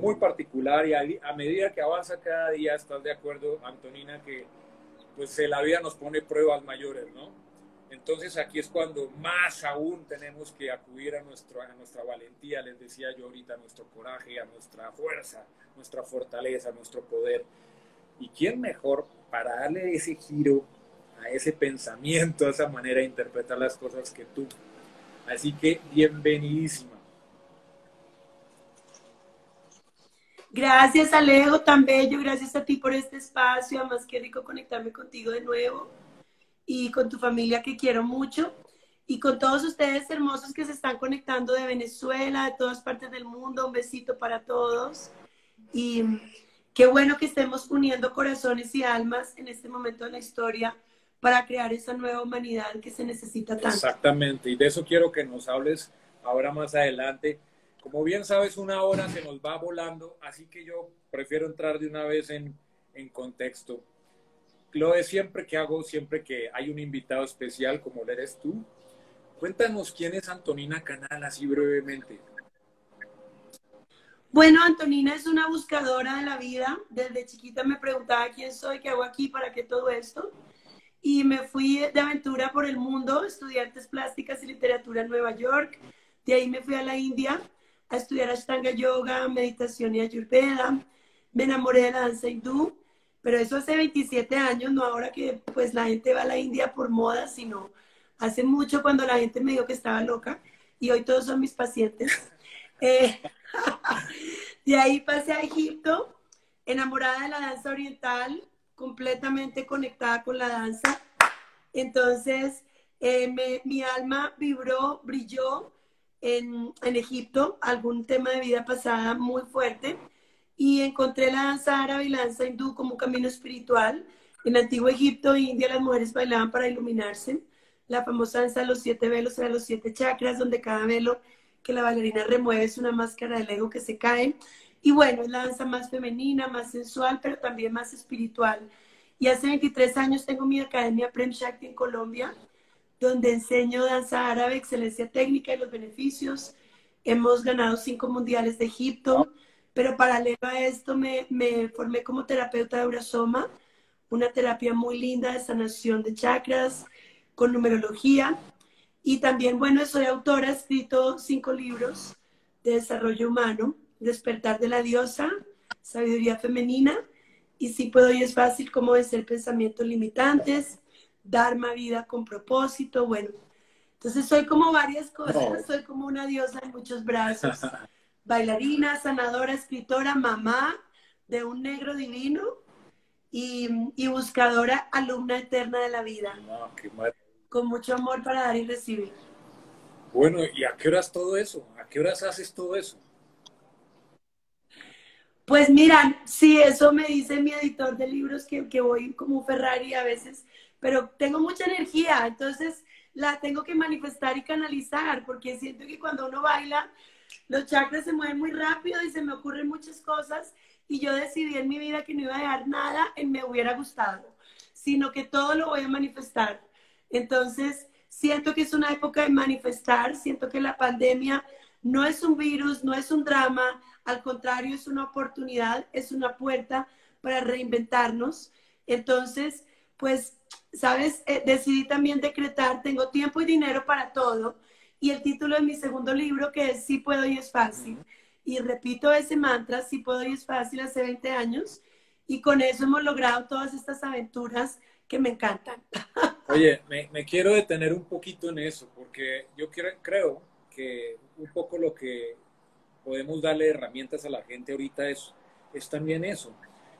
muy particular y a, medida que avanza cada día, estás de acuerdo, Antonina, que pues la vida nos pone pruebas mayores, ¿no? Entonces aquí es cuando más aún tenemos que acudir a, nuestro, a nuestra valentía, les decía yo ahorita, a nuestro coraje, a nuestra fuerza, nuestra fortaleza, nuestro poder. ¿Y quién mejor para darle ese giro a ese pensamiento, a esa manera de interpretar las cosas que tú? Así que bienvenidísima. Gracias Alejo, tan bello, gracias a ti por este espacio, además qué rico conectarme contigo de nuevo y con tu familia que quiero mucho y con todos ustedes hermosos que se están conectando de Venezuela, de todas partes del mundo. Un besito para todos. Y qué bueno que estemos uniendo corazones y almas en este momento de la historia para crear esa nueva humanidad que se necesita tanto. Exactamente, y de eso quiero que nos hables ahora más adelante. Como bien sabes, una hora se nos va volando, así que yo prefiero entrar de una vez en, en contexto lo de siempre que hago, siempre que hay un invitado especial como lo eres tú. Cuéntanos quién es Antonina Canal, así brevemente. Bueno, Antonina es una buscadora de la vida. Desde chiquita me preguntaba quién soy, qué hago aquí, para qué todo esto. Y me fui de aventura por el mundo, estudiantes plásticas y literatura en Nueva York. De ahí me fui a la India a estudiar Ashtanga Yoga, meditación y Ayurveda. Me enamoré de la danza hindú pero eso hace 27 años, no ahora que pues la gente va a la India por moda, sino hace mucho cuando la gente me dijo que estaba loca y hoy todos son mis pacientes. Eh, de ahí pasé a Egipto, enamorada de la danza oriental, completamente conectada con la danza. Entonces, eh, mi alma vibró, brilló en, Egipto, algún tema de vida pasada muy fuerte y encontré la danza árabe y la danza hindú como un camino espiritual. En antiguo Egipto e India las mujeres bailaban para iluminarse. La famosa danza de los siete velos era los siete chakras, donde cada velo que la bailarina remueve es una máscara del ego que se cae. Y bueno, es la danza más femenina, más sensual, pero también más espiritual. Y hace 23 años tengo mi academia Prem Shakti en Colombia, donde enseño danza árabe, excelencia técnica y los beneficios. Hemos ganado cinco mundiales de Egipto. Pero paralelo a esto me, formé como terapeuta de Urasoma, una terapia muy linda de sanación de chakras, con numerología. Y también, bueno, soy autora, he escrito cinco libros de desarrollo humano, Despertar de la diosa, Sabiduría femenina, y si puedo y es fácil, cómo vencer pensamientos limitantes, Dharma vida con propósito, bueno. Entonces soy como varias cosas, soy como una diosa en muchos brazos. bailarina, sanadora, escritora, mamá de un negro divino y, buscadora, alumna eterna de la vida. con mucho amor para dar y recibir. Bueno, ¿y a qué horas todo eso? ¿A qué horas haces todo eso? Pues mira, sí, eso me dice mi editor de libros que, que voy como Ferrari a veces, pero tengo mucha energía, entonces la tengo que manifestar y canalizar, porque siento que cuando uno baila, los chakras se mueven muy rápido y se me ocurren muchas cosas y yo decidí en mi vida que no iba a dejar nada en me hubiera gustado, sino que todo lo voy a manifestar. Entonces, siento que es una época de manifestar, siento que la pandemia no es un virus, no es un drama, al contrario, es una oportunidad, es una puerta para reinventarnos. Entonces, pues, sabes, eh, decidí también decretar, tengo tiempo y dinero para todo y el título de mi segundo libro que es Sí puedo y es fácil. Y repito ese mantra, Sí puedo y es fácil, hace 20 años. Y con eso hemos logrado todas estas aventuras que me encantan. Oye, me, me quiero detener un poquito en eso, porque yo creo que un poco lo que podemos darle herramientas a la gente ahorita es, es también eso,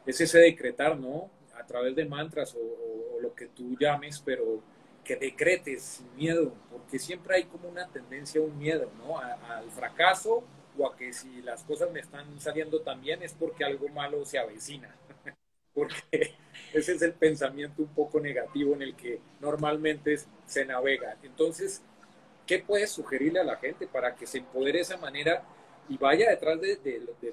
es ese decretar, ¿no? A través de mantras o, lo que tú llames, pero que decretes sin miedo, porque siempre hay como una tendencia un miedo, ¿no? al fracaso o a que si las cosas me están saliendo tan bien es porque algo malo se avecina, porque ese es el pensamiento un poco negativo en el que normalmente se navega. Entonces, ¿qué puedes sugerirle a la gente para que se empodere de esa manera y vaya detrás de,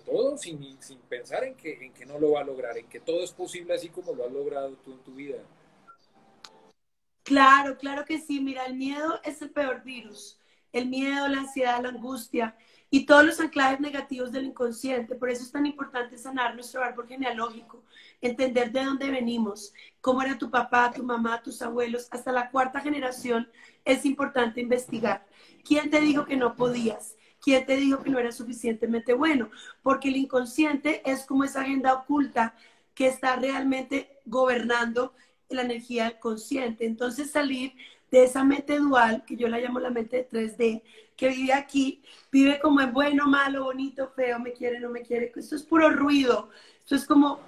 todo sin, sin pensar en que, en que no lo va a lograr, en que todo es posible así como lo has logrado tú en tu vida? Claro, claro que sí. Mira, el miedo es el peor virus. el miedo, la ansiedad, la angustia y todos los anclajes negativos del inconsciente. Por eso es tan importante sanar nuestro árbol genealógico, entender de dónde venimos, cómo era tu papá, tu mamá, tus abuelos, hasta la cuarta generación es importante investigar. ¿Quién te dijo que no podías? ¿Quién te dijo que no era suficientemente bueno? Porque el inconsciente es como esa agenda oculta que está realmente gobernando la energía consciente. Entonces salir de esa mente dual, que yo la llamo la mente 3D, que vive aquí, vive como en bueno, malo, bonito, feo, me quiere, no me quiere. Esto es puro ruido, esto es como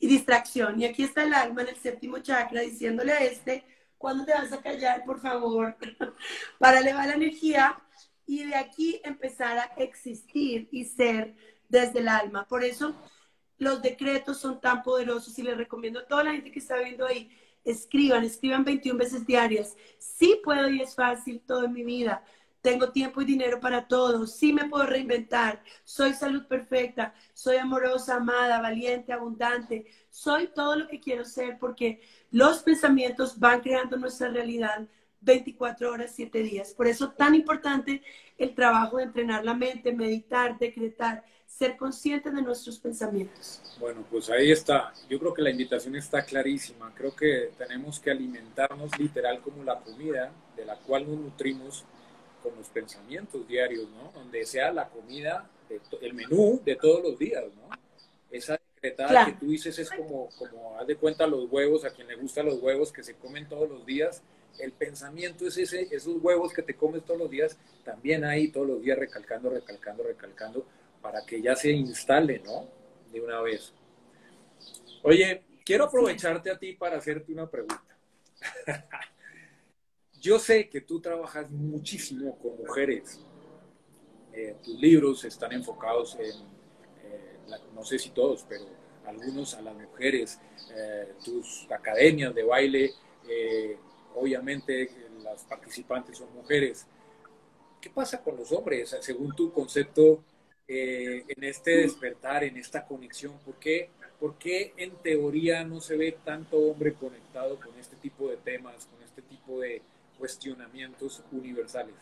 distracción. Y aquí está el alma en el séptimo chakra diciéndole a este, ¿cuándo te vas a callar, por favor? Para elevar la energía y de aquí empezar a existir y ser desde el alma. Por eso los decretos son tan poderosos y les recomiendo a toda la gente que está viendo ahí, escriban, escriban 21 veces diarias. Sí puedo y es fácil todo en mi vida. Tengo tiempo y dinero para todo. Sí me puedo reinventar. Soy salud perfecta. Soy amorosa, amada, valiente, abundante. Soy todo lo que quiero ser porque los pensamientos van creando nuestra realidad 24 horas, 7 días. Por eso tan importante el trabajo de entrenar la mente, meditar, decretar ser conscientes de nuestros pensamientos. Bueno, pues ahí está. Yo creo que la invitación está clarísima. Creo que tenemos que alimentarnos literal como la comida de la cual nos nutrimos con los pensamientos diarios, ¿no? Donde sea la comida, el menú de todos los días, ¿no? Esa decretada que tú dices es como, como, haz de cuenta los huevos, a quien le gustan los huevos que se comen todos los días, el pensamiento es ese, esos huevos que te comes todos los días, también ahí todos los días recalcando, recalcando, recalcando, para que ya se instale, ¿no? De una vez. Oye, quiero aprovecharte a ti para hacerte una pregunta. Yo sé que tú trabajas muchísimo con mujeres. Eh, tus libros están enfocados en, eh, no sé si todos, pero algunos a las mujeres. Eh, tus academias de baile, obviamente las participantes son mujeres. ¿Qué pasa con los hombres, según tu concepto eh, en este despertar, en esta conexión? ¿Por qué, ¿Por qué en teoría no se ve tanto hombre conectado con este tipo de temas, con este tipo de cuestionamientos universales?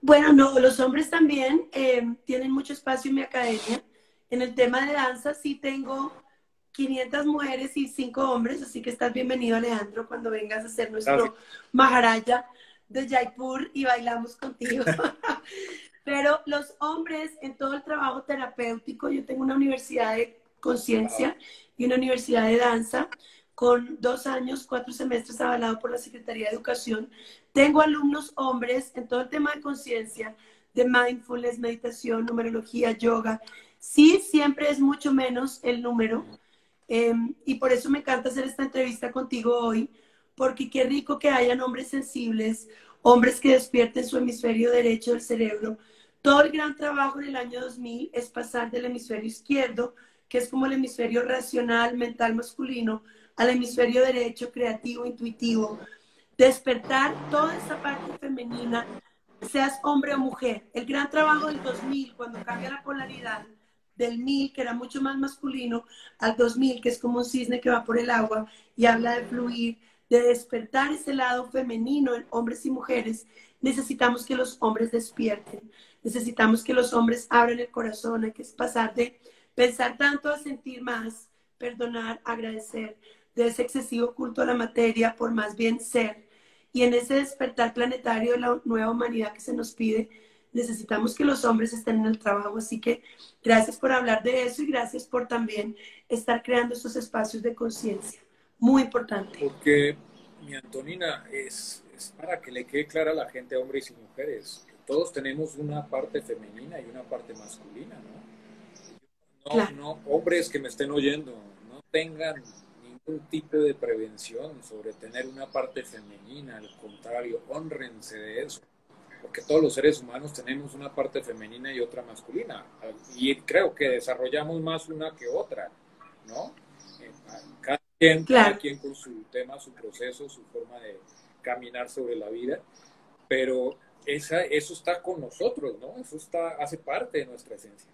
Bueno, no, los hombres también eh, tienen mucho espacio en mi academia. En el tema de danza sí tengo 500 mujeres y 5 hombres, así que estás bienvenido, Alejandro, cuando vengas a ser nuestro Maharaja de Jaipur y bailamos contigo. Pero los hombres en todo el trabajo terapéutico, yo tengo una universidad de conciencia y una universidad de danza con dos años, cuatro semestres avalado por la Secretaría de Educación. Tengo alumnos hombres en todo el tema de conciencia, de mindfulness, meditación, numerología, yoga. Sí, siempre es mucho menos el número. Em, y por eso me encanta hacer esta entrevista contigo hoy, porque qué rico que hayan hombres sensibles, hombres que despierten su hemisferio derecho del cerebro, todo el gran trabajo en el año 2000 es pasar del hemisferio izquierdo, que es como el hemisferio racional, mental masculino, al hemisferio derecho, creativo, intuitivo. Despertar toda esa parte femenina, seas hombre o mujer. El gran trabajo del 2000, cuando cambia la polaridad del 1000, que era mucho más masculino, al 2000, que es como un cisne que va por el agua y habla de fluir, de despertar ese lado femenino en hombres y mujeres, necesitamos que los hombres despierten. Necesitamos que los hombres abran el corazón, hay que pasar de pensar tanto a sentir más, perdonar, agradecer, de ese excesivo culto a la materia por más bien ser. Y en ese despertar planetario de la nueva humanidad que se nos pide, necesitamos que los hombres estén en el trabajo. Así que gracias por hablar de eso y gracias por también estar creando estos espacios de conciencia. Muy importante. Porque, mi Antonina, es, es para que le quede clara a la gente, hombres y mujeres todos tenemos una parte femenina y una parte masculina, ¿no? No, no, hombres que me estén oyendo, no tengan ningún tipo de prevención sobre tener una parte femenina, al contrario, honrense de eso, porque todos los seres humanos tenemos una parte femenina y otra masculina, y creo que desarrollamos más una que otra, ¿no? Eh, cada quien, cada quien con su tema, su proceso, su forma de caminar sobre la vida, pero esa, eso está con nosotros, ¿no? Eso está, hace parte de nuestra esencia.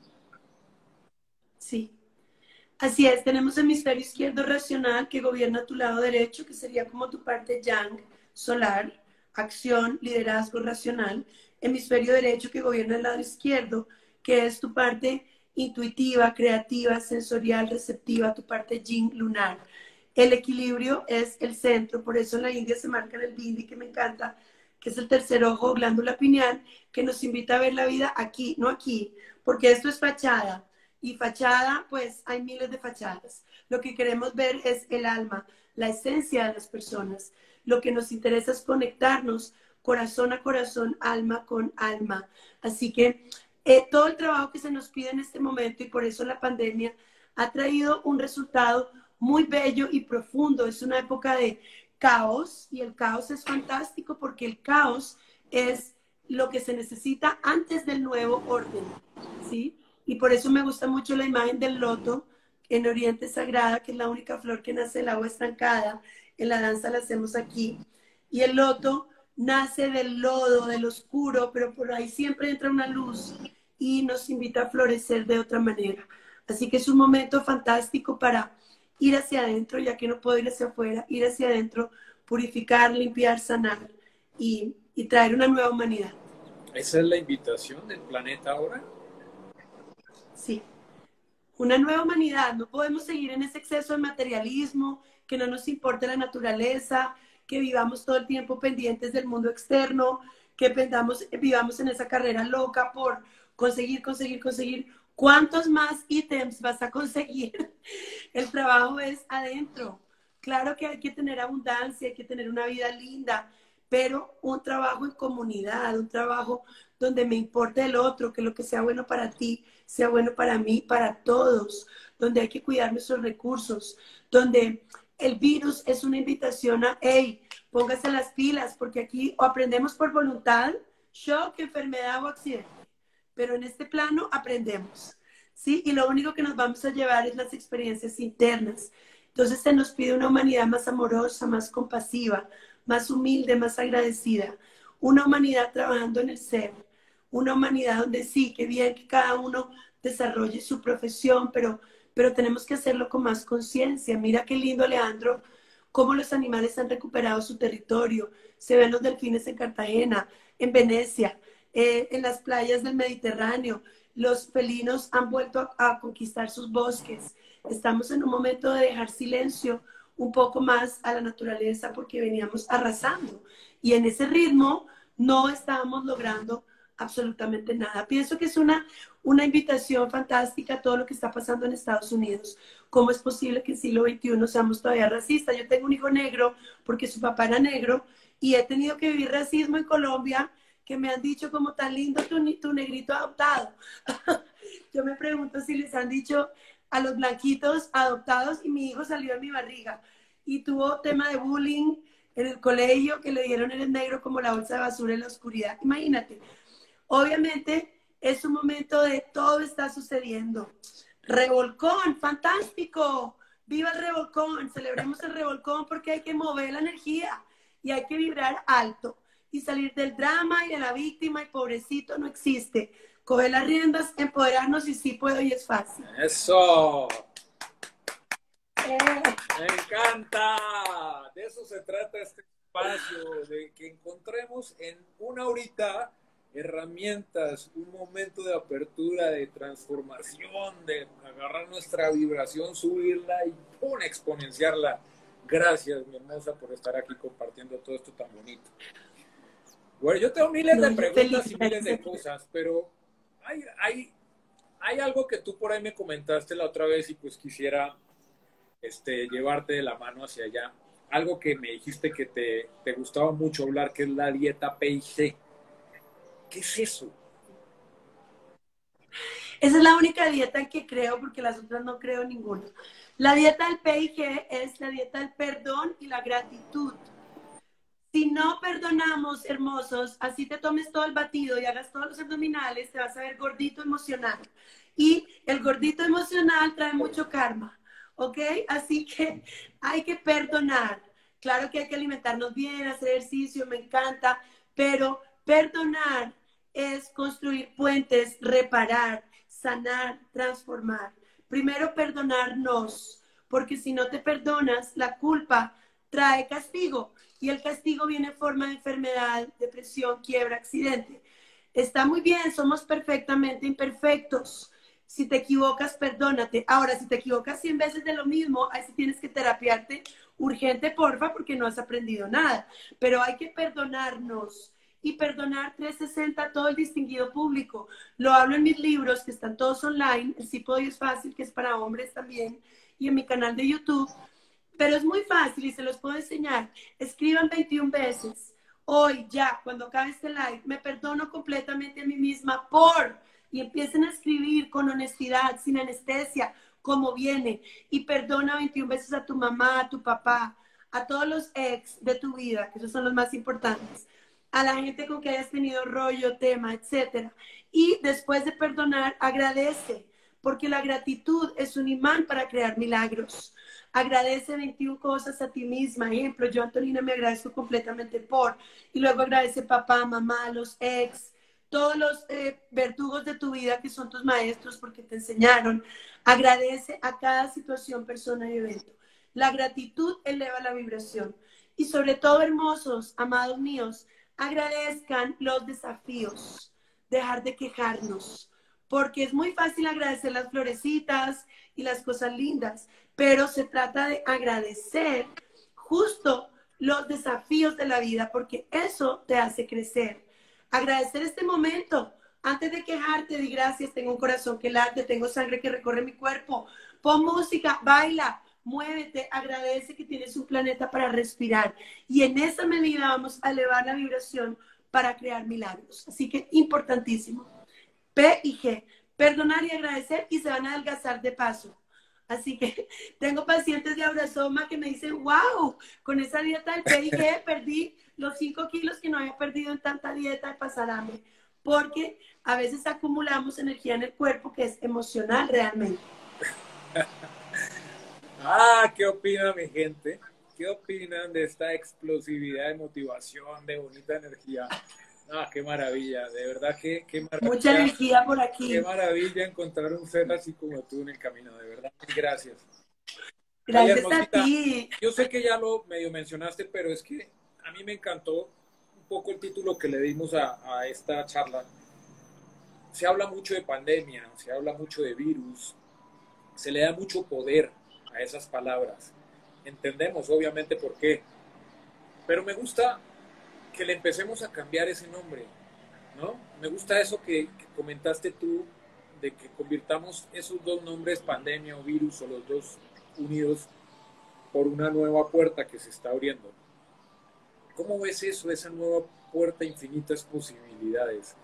Sí. Así es, tenemos hemisferio izquierdo racional que gobierna tu lado derecho, que sería como tu parte yang solar, acción, liderazgo racional, hemisferio derecho que gobierna el lado izquierdo, que es tu parte intuitiva, creativa, sensorial, receptiva, tu parte yin lunar. El equilibrio es el centro, por eso en la India se marca en el bindi, que me encanta, que es el tercer ojo, glándula pineal, que nos invita a ver la vida aquí, no aquí, porque esto es fachada. Y fachada, pues hay miles de fachadas. Lo que queremos ver es el alma, la esencia de las personas. Lo que nos interesa es conectarnos corazón a corazón, alma con alma. Así que eh, todo el trabajo que se nos pide en este momento y por eso la pandemia ha traído un resultado muy bello y profundo. Es una época de caos y el caos es fantástico porque el caos es lo que se necesita antes del nuevo orden, ¿sí? Y por eso me gusta mucho la imagen del loto en Oriente Sagrada, que es la única flor que nace el agua estancada. En la danza la hacemos aquí. Y el loto nace del lodo, del oscuro, pero por ahí siempre entra una luz y nos invita a florecer de otra manera. Así que es un momento fantástico para ir hacia adentro, ya que no puedo ir hacia afuera, ir hacia adentro, purificar, limpiar, sanar y, y traer una nueva humanidad. ¿Esa es la invitación del planeta ahora? Sí. Una nueva humanidad. No podemos seguir en ese exceso de materialismo, que no nos importe la naturaleza, que vivamos todo el tiempo pendientes del mundo externo, que vivamos en esa carrera loca por conseguir, conseguir, conseguir. ¿Cuántos más ítems vas a conseguir? El trabajo es adentro. Claro que hay que tener abundancia, hay que tener una vida linda, pero un trabajo en comunidad, un trabajo donde me importe el otro, que lo que sea bueno para ti sea bueno para mí, para todos, donde hay que cuidar nuestros recursos, donde el virus es una invitación a, hey, póngase las pilas, porque aquí o aprendemos por voluntad, shock, enfermedad o accidente, pero en este plano aprendemos, ¿sí? Y lo único que nos vamos a llevar es las experiencias internas. Entonces se nos pide una humanidad más amorosa, más compasiva, más humilde, más agradecida, una humanidad trabajando en el ser, una humanidad donde sí, que bien que cada uno desarrolle su profesión, pero pero tenemos que hacerlo con más conciencia. Mira qué lindo, Leandro, cómo los animales han recuperado su territorio. Se ven los delfines en Cartagena, en Venecia, eh, en las playas del Mediterráneo. Los felinos han vuelto a, conquistar sus bosques. Estamos en un momento de dejar silencio un poco más a la naturaleza porque veníamos arrasando. Y en ese ritmo no estábamos logrando absolutamente nada. Pienso que es una, una invitación fantástica a todo lo que está pasando en Estados Unidos. ¿Cómo es posible que en el siglo XXI seamos todavía racistas? Yo tengo un hijo negro porque su papá era negro y he tenido que vivir racismo en Colombia que me han dicho como tan lindo tu, tu negrito adoptado. Yo me pregunto si les han dicho a los blanquitos adoptados y mi hijo salió de mi barriga y tuvo tema de bullying en el colegio que le dieron el negro como la bolsa de basura en la oscuridad. Imagínate, Obviamente es un momento de todo está sucediendo. Revolcón, fantástico. Viva el revolcón, celebremos el revolcón porque hay que mover la energía y hay que vibrar alto y salir del drama y de la víctima y pobrecito no existe. Coger las riendas, empoderarnos y sí puedo y es fácil. Eso. Eh. Me encanta. De eso se trata este espacio, de que encontremos en una horita herramientas, un momento de apertura, de transformación, de agarrar nuestra vibración, subirla y ¡pum! exponenciarla. Gracias, mi hermosa, por estar aquí compartiendo todo esto tan bonito. Bueno, yo tengo miles de preguntas y miles de cosas, pero hay, hay, hay algo que tú por ahí me comentaste la otra vez y pues quisiera este, llevarte de la mano hacia allá. Algo que me dijiste que te, te gustaba mucho hablar, que es la dieta PIC. ¿Qué es eso? Esa es la única dieta que creo, porque las otras no creo ninguna. La dieta del PIG es la dieta del perdón y la gratitud. Si no perdonamos, hermosos, así te tomes todo el batido y hagas todos los abdominales, te vas a ver gordito emocional. Y el gordito emocional trae mucho karma, ¿ok? Así que hay que perdonar. Claro que hay que alimentarnos bien, hacer ejercicio, me encanta, pero perdonar es construir puentes, reparar, sanar, transformar. Primero perdonarnos, porque si no te perdonas, la culpa trae castigo. y el castigo viene en forma de enfermedad, depresión, quiebra, accidente. Está muy bien, somos perfectamente imperfectos. Si te equivocas, perdónate. Ahora, si te equivocas 100 veces de lo mismo, ahí sí tienes que terapiarte urgente, porfa, porque no has aprendido nada. Pero hay que perdonarnos y perdonar 360 todo el distinguido público. Lo hablo en mis libros, que están todos online. El Cipo es fácil, que es para hombres también, y en mi canal de YouTube. Pero es muy fácil y se los puedo enseñar. Escriban 21 veces. Hoy, ya, cuando acabe este live, me perdono completamente a mí misma por. Y empiecen a escribir con honestidad, sin anestesia, como viene. Y perdona 21 veces a tu mamá, a tu papá, a todos los ex de tu vida, que esos son los más importantes a la gente con que hayas tenido rollo, tema, etc. Y después de perdonar, agradece, porque la gratitud es un imán para crear milagros. Agradece 21 cosas a ti misma. Ejemplo, yo, Antonina, me agradezco completamente por. Y luego agradece papá, mamá, los ex, todos los eh, verdugos de tu vida que son tus maestros porque te enseñaron. Agradece a cada situación, persona y evento. La gratitud eleva la vibración. Y sobre todo, hermosos, amados míos, agradezcan los desafíos, dejar de quejarnos, porque es muy fácil agradecer las florecitas y las cosas lindas, pero se trata de agradecer justo los desafíos de la vida, porque eso te hace crecer. Agradecer este momento. Antes de quejarte, di gracias, tengo un corazón que late, tengo sangre que recorre mi cuerpo. Pon música, baila, muévete, agradece que tienes un planeta para respirar. Y en esa medida vamos a elevar la vibración para crear milagros. Así que importantísimo. P y G, perdonar y agradecer y se van a adelgazar de paso. Así que tengo pacientes de Abrazoma que me dicen, wow, con esa dieta del P y G perdí los 5 kilos que no había perdido en tanta dieta de pasar hambre. Porque a veces acumulamos energía en el cuerpo que es emocional realmente. Ah, ¿qué opina mi gente? ¿Qué opinan de esta explosividad de motivación, de bonita energía? Ah, qué maravilla, de verdad que qué maravilla. Mucha energía por aquí. Qué maravilla encontrar un ser así como tú en el camino, de verdad. Gracias. Gracias a ti. Yo sé que ya lo medio mencionaste, pero es que a mí me encantó un poco el título que le dimos a, a esta charla. Se habla mucho de pandemia, se habla mucho de virus, se le da mucho poder a esas palabras. Entendemos obviamente por qué, pero me gusta que le empecemos a cambiar ese nombre, ¿no? Me gusta eso que, comentaste tú, de que convirtamos esos dos nombres, pandemia o virus, o los dos unidos por una nueva puerta que se está abriendo. ¿Cómo ves eso, esa nueva puerta, infinitas posibilidades?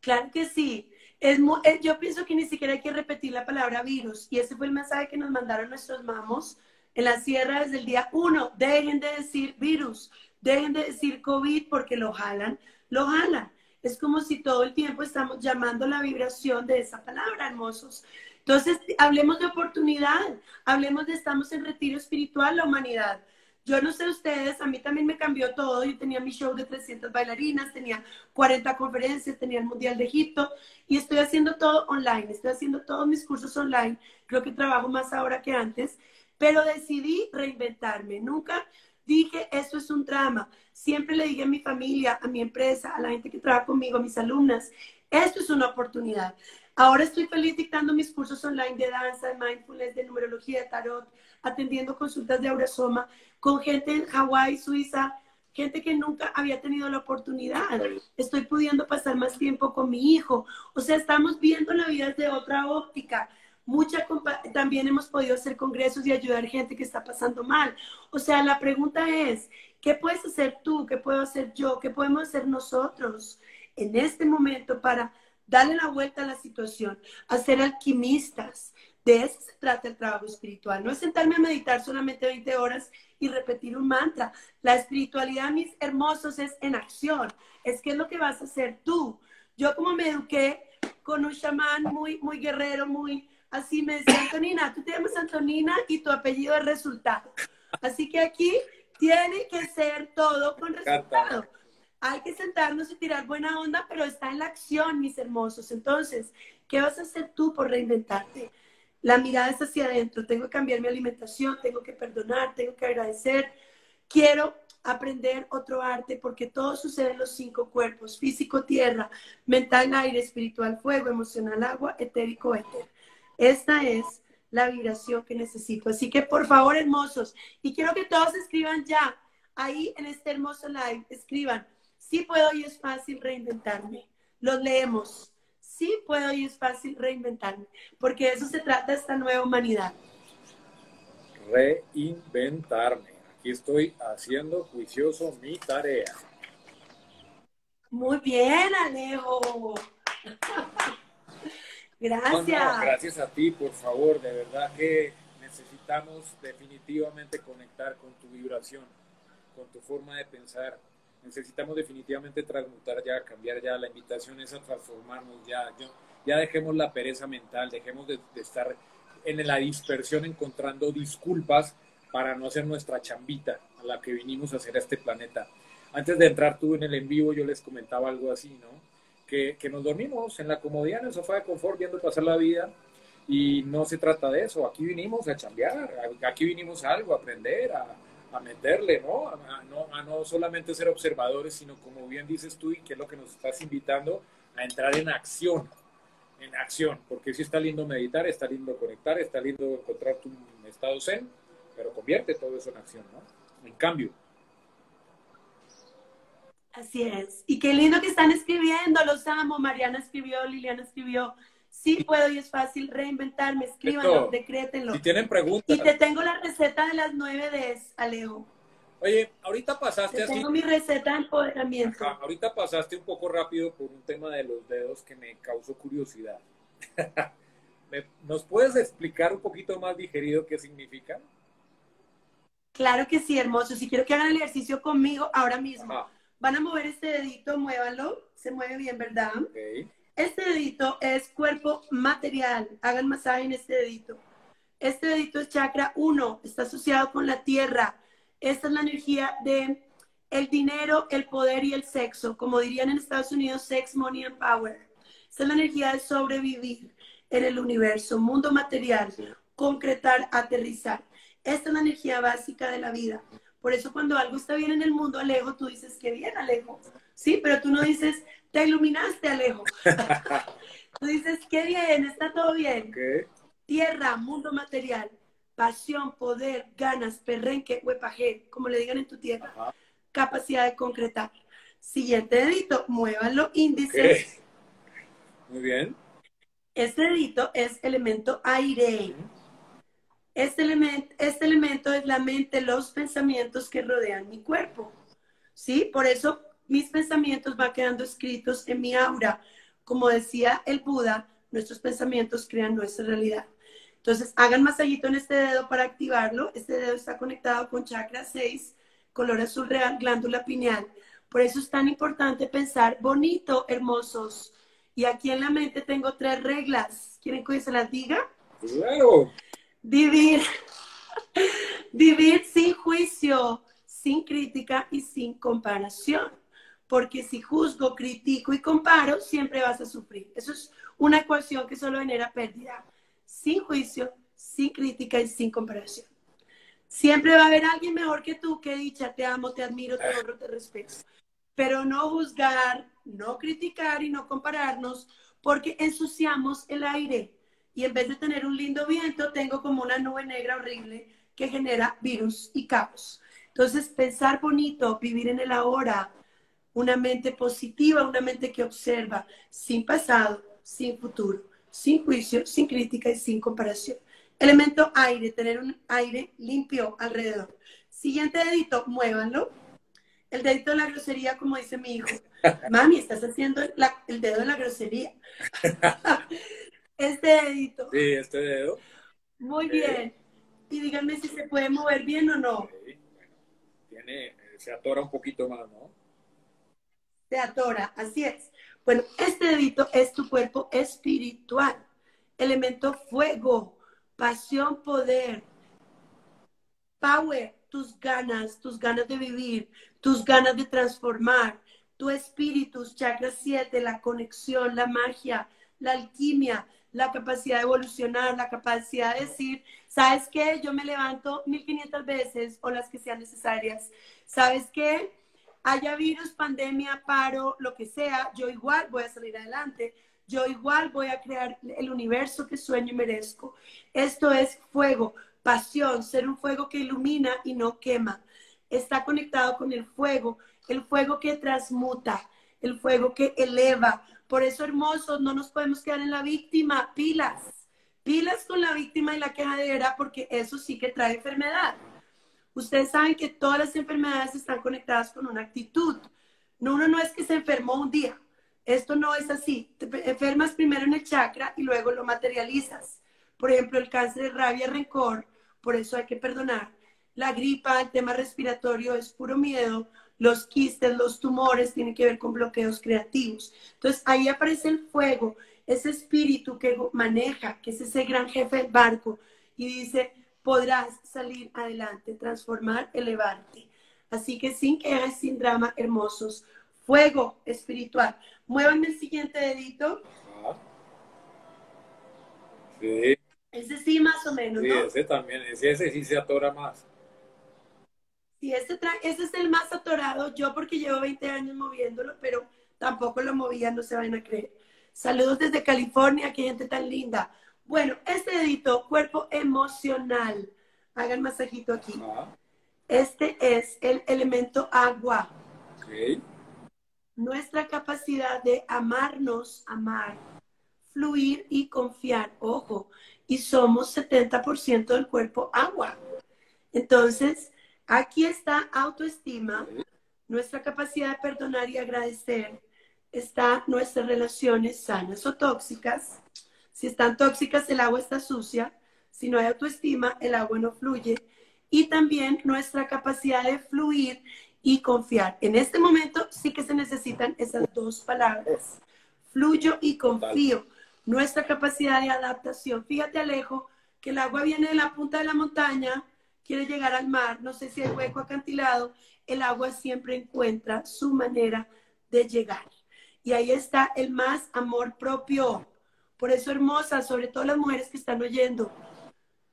Claro que sí. Eh, yo pienso que ni siquiera hay que repetir la palabra virus. Y ese fue el mensaje que nos mandaron nuestros mamos en la sierra desde el día uno. Dejen de decir virus, dejen de decir COVID porque lo jalan, lo jalan. Es como si todo el tiempo estamos llamando la vibración de esa palabra, hermosos. Entonces, hablemos de oportunidad, hablemos de estamos en retiro espiritual, la humanidad. Yo no sé ustedes, a mí también me cambió todo. Yo tenía mi show de 300 bailarinas, tenía 40 conferencias, tenía el Mundial de Egipto y estoy haciendo todo online, estoy haciendo todos mis cursos online. Creo que trabajo más ahora que antes, pero decidí reinventarme. Nunca dije, esto es un drama. Siempre le dije a mi familia, a mi empresa, a la gente que trabaja conmigo, a mis alumnas, esto es una oportunidad. Ahora estoy feliz dictando mis cursos online de danza, de mindfulness, de numerología, de tarot, atendiendo consultas de Aurasoma con gente en Hawái, Suiza, gente que nunca había tenido la oportunidad. Estoy pudiendo pasar más tiempo con mi hijo. O sea, estamos viendo la vida desde otra óptica. Mucha también hemos podido hacer congresos y ayudar gente que está pasando mal. O sea, la pregunta es, ¿qué puedes hacer tú? ¿Qué puedo hacer yo? ¿Qué podemos hacer nosotros en este momento para darle la vuelta a la situación, a ser alquimistas, de eso se trata el trabajo espiritual. No es sentarme a meditar solamente 20 horas y repetir un mantra. La espiritualidad, mis hermosos, es en acción. Es qué es lo que vas a hacer tú. Yo como me eduqué con un chamán muy, muy guerrero, muy así, me decía, Antonina, tú te llamas Antonina y tu apellido es resultado. Así que aquí tiene que ser todo con resultado. Hay que sentarnos y tirar buena onda, pero está en la acción, mis hermosos. Entonces, ¿qué vas a hacer tú por reinventarte? La mirada es hacia adentro. Tengo que cambiar mi alimentación, tengo que perdonar, tengo que agradecer. Quiero aprender otro arte porque todo sucede en los cinco cuerpos, físico, tierra, mental, aire, espiritual, fuego, emocional, agua, etérico, éter. Esta es la vibración que necesito. Así que por favor, hermosos, y quiero que todos escriban ya, ahí en este hermoso live, escriban, sí puedo y es fácil reinventarme. Los leemos sí puedo y es fácil reinventarme, porque de eso se trata esta nueva humanidad. Reinventarme. Aquí estoy haciendo juicioso mi tarea. Muy bien, Alejo. Gracias. gracias a ti, por favor. De verdad que necesitamos definitivamente conectar con tu vibración, con tu forma de pensar necesitamos definitivamente transmutar ya, cambiar ya, la invitación es a transformarnos ya, ya dejemos la pereza mental, dejemos de, estar en la dispersión encontrando disculpas para no hacer nuestra chambita a la que vinimos a hacer a este planeta. Antes de entrar tú en el en vivo, yo les comentaba algo así, ¿no? Que, que nos dormimos en la comodidad, en el sofá de confort, viendo pasar la vida, y no se trata de eso. Aquí vinimos a chambear, aquí vinimos a algo, a aprender, a, a meterle, ¿no? A, ¿no? no solamente ser observadores, sino como bien dices tú y que es lo que nos estás invitando, a entrar en acción, en acción, porque sí está lindo meditar, está lindo conectar, está lindo encontrar tu estado zen, pero convierte todo eso en acción, ¿no? En cambio. Así es. Y qué lindo que están escribiendo, los amo. Mariana escribió, Liliana escribió. Sí puedo y es fácil reinventarme. Escríbanlo, decrétenlo. Si tienen preguntas. Y te tengo la receta de las nueve Ds, Alejo. Oye, ahorita pasaste te Tengo mi receta de empoderamiento. ahorita pasaste un poco rápido por un tema de los dedos que me causó curiosidad. ¿Nos puedes explicar un poquito más digerido qué significa? Claro que sí, hermoso. Si quiero que hagan el ejercicio conmigo ahora mismo, van a mover este dedito, muévanlo. Se mueve bien, ¿verdad? Okay. Este dedito es cuerpo material. Hagan masaje en este dedito. Este dedito es chakra 1, está asociado con la tierra. Esta es la energía de el dinero, el poder y el sexo. Como dirían en Estados Unidos, sex, money and power. Esta es la energía de sobrevivir en el universo, mundo material, concretar, aterrizar. Esta es la energía básica de la vida. Por eso cuando algo está bien en el mundo, Alejo, tú dices, qué bien, Alejo. Sí, pero tú no dices, te iluminaste, Alejo. Tú dices, qué bien, está todo bien. Tierra, mundo material, pasión, poder, ganas, perrenque, huepaje, como le digan en tu tierra. Capacidad de concretar. Siguiente dedito, muévanlo, índice. Muy bien. Este dedito es elemento aire. Este, este elemento es la mente, los pensamientos que rodean mi cuerpo. ¿Sí? Por eso mis pensamientos van quedando escritos en mi aura. Como decía el Buda, nuestros pensamientos crean nuestra realidad. Entonces, hagan masajito en este dedo para activarlo. Este dedo está conectado con chakra 6, color azul real, glándula pineal. Por eso es tan importante pensar bonito, hermosos. Y aquí en la mente tengo tres reglas. ¿Quieren que se las diga? Claro. Vivir. Vivir sin juicio, sin crítica y sin comparación porque si juzgo, critico y comparo, siempre vas a sufrir. Eso es una ecuación que solo genera pérdida, sin juicio, sin crítica y sin comparación. Siempre va a haber alguien mejor que tú que dicha, te amo, te admiro, te honro, te respeto. Pero no juzgar, no criticar y no compararnos porque ensuciamos el aire. Y en vez de tener un lindo viento, tengo como una nube negra horrible que genera virus y caos. Entonces, pensar bonito, vivir en el ahora, una mente positiva, una mente que observa sin pasado, sin futuro, sin juicio, sin crítica y sin comparación. Elemento aire, tener un aire limpio alrededor. Siguiente dedito, muévanlo. El dedito de la grosería, como dice mi hijo. Mami, estás haciendo el dedo de la grosería. este dedito. Sí, este dedo. Muy bien. Y díganme si se puede mover bien o no. Tiene, se atora un poquito más, ¿no? Atora, así es. Bueno, este dedito es tu cuerpo espiritual, elemento fuego, pasión, poder, power, tus ganas, tus ganas de vivir, tus ganas de transformar, tu espíritu, chakra 7, la conexión, la magia, la alquimia, la capacidad de evolucionar, la capacidad de decir, ¿sabes qué? Yo me levanto 1500 veces o las que sean necesarias. ¿Sabes qué? Haya virus, pandemia, paro, lo que sea, yo igual voy a salir adelante. Yo igual voy a crear el universo que sueño y merezco. Esto es fuego, pasión, ser un fuego que ilumina y no quema. Está conectado con el fuego, el fuego que transmuta, el fuego que eleva. Por eso, hermosos, no nos podemos quedar en la víctima. Pilas, pilas con la víctima y la quejadera, porque eso sí que trae enfermedad. Ustedes saben que todas las enfermedades están conectadas con una actitud. No, uno no es que se enfermó un día. Esto no es así. Te enfermas primero en el chakra y luego lo materializas. Por ejemplo, el cáncer de rabia, rencor, por eso hay que perdonar. La gripa, el tema respiratorio es puro miedo, los quistes, los tumores tienen que ver con bloqueos creativos. Entonces ahí aparece el fuego, ese espíritu que maneja, que es ese gran jefe del barco, y dice, podrás salir adelante, transformar, elevarte. Así que sin quejas, sin drama, hermosos. Fuego espiritual. Muévanme el siguiente dedito. Sí. Ese sí, más o menos. Sí, ese también, ese sí se atora más. Sí, ese, ese es el más atorado, yo porque llevo 20 años moviéndolo, pero tampoco lo movía, no se van a creer. Saludos desde California, qué gente tan linda. Bueno, este dedito, cuerpo emocional. Hagan masajito aquí. Este es el elemento agua. Nuestra capacidad de amarnos, amar, fluir y confiar. Ojo, y somos 70% del cuerpo agua. Entonces, Aquí está autoestima, nuestra capacidad de perdonar y agradecer. Está nuestras relaciones sanas o tóxicas. Si están tóxicas, el agua está sucia. Si no hay autoestima, el agua no fluye. Y también nuestra capacidad de fluir y confiar. En este momento sí que se necesitan esas dos palabras. Fluyo y confío. Nuestra capacidad de adaptación. Fíjate, Alejo, que el agua viene de la punta de la montaña quiere llegar al mar, no sé si hay hueco acantilado, el agua siempre encuentra su manera de llegar. Y ahí está el más amor propio. Por eso, hermosa, sobre todo las mujeres que están oyendo,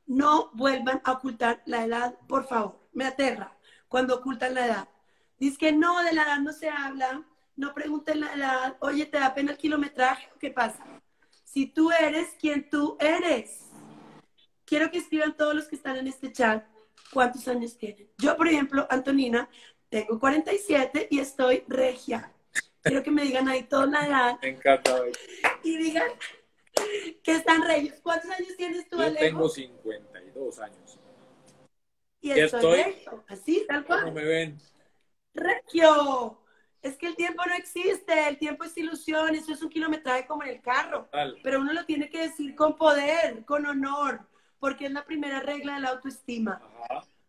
no vuelvan a ocultar la edad, por favor. Me aterra cuando ocultan la edad. Dice que no, de la edad no se habla, no pregunten la edad, oye, ¿te da pena el kilometraje? ¿Qué pasa? Si tú eres quien tú eres. Quiero que escriban todos los que están en este chat cuántos años tienen. Yo, por ejemplo, Antonina, tengo 47 y estoy regia. Quiero que me digan ahí toda la edad. Me encanta. Y digan que están reyes. ¿Cuántos años tienes tú, Yo tengo 52 años. Y estoy, así, tal cual. ¿Cómo me ven? Regio. Es que el tiempo no existe, el tiempo es ilusión, eso es un kilometraje como en el carro. Pero uno lo tiene que decir con poder, con honor porque es la primera regla de la autoestima.